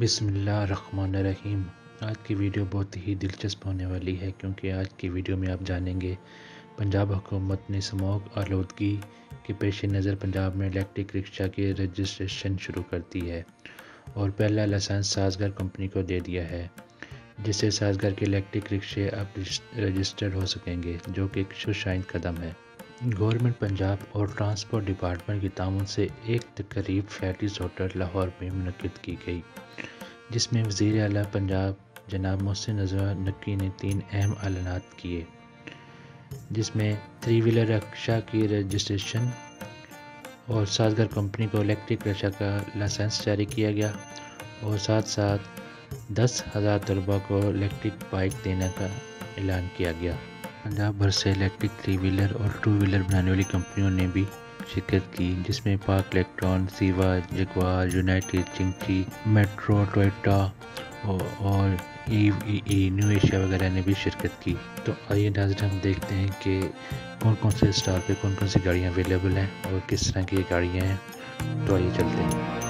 بسم اللہ الرحمن الرحیم۔ آج کی ویڈیو بہت ہی دلچسپ ہونے والی ہے کیونکہ آج کی ویڈیو میں آپ جانیں گے پنجاب حکومت نے سموک آلودگی کے پیش نظر پنجاب میں الیکٹرک رکشہ کی رجسٹریشن شروع کر دی ہے اور پہلا لائسنس سازگار کمپنی کو دے دیا ہے، جس سے سازگار کے الیکٹرک رکشے اب رجسٹرڈ ہو سکیں گے، جو کہ ایک شوشائن قدم ہے۔ گورنمنٹ پنجاب اور ٹرانسپورٹ ڈپارٹمنٹ کی تعاون سے ایک تقریب فیٹیز ہوٹل لاہور میں منعقد کی گئی، جس میں وزیر اعلیٰ پنجاب جناب محسن نظر نقی نے تین اہم اعلانات کیے، جس میں تھری ویلر رکشا کی رجسٹریشن اور سازگار کمپنی کو الیکٹرک رکشا کا لائسنس جاری کیا گیا اور ساتھ ساتھ دس ہزار طلبہ کو الیکٹرک بائک دینے کا اعلان کیا گیا۔ پنجاب بھر سے الیکٹرک تھری ویلر اور ٹو ویلر بنانے والی کمپنیوں نے بھی شرکت کی، جس میں پاک الیکٹرون سیوا، Jaguar United Qingqi Metro Toyota اور ای ای نیو ایشیا وغیرہ نے بھی شرکت کی۔ تو آئیے ناظرین، ہم دیکھتے ہیں کہ کون کون سے اسٹار پہ کون کون سی گاڑیاں اویلیبل ہیں اور کس طرح کی گاڑیاں ہیں۔ تو آئیے چلتے ہیں۔